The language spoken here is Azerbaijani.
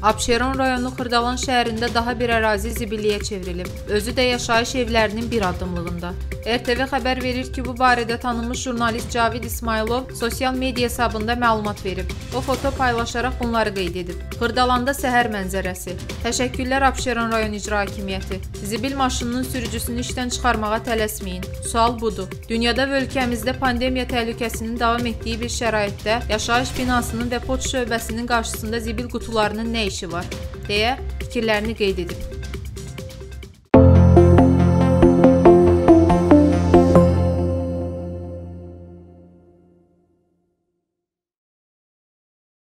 Abşeron rayonu Xırdalan şəhərində daha bir ərazi zibilliyə çevrilib. Özü də yaşayış evlərinin bir addımlığında. RTV xəbər verir ki, bu barədə tanınmış jurnalist Cavid İsmailov sosial media hesabında məlumat verib. O foto paylaşaraq bunları qeyd edib. Xırdalanda səhər mənzərəsi. Təşəkkürlər Abşeron rayon icra hakimiyyəti. Zibil maşınının sürücüsünü işdən çıxarmağa tələsməyin. Sual budur. Dünyada və ölkəmizdə pandemiya təhlükəsinin davam etdiyi bir şəraitdə yaşayış binasının və poçt şöbəsinin qarşısında zibil qutularının nə işi var? deyə fikirlərini qeyd edib.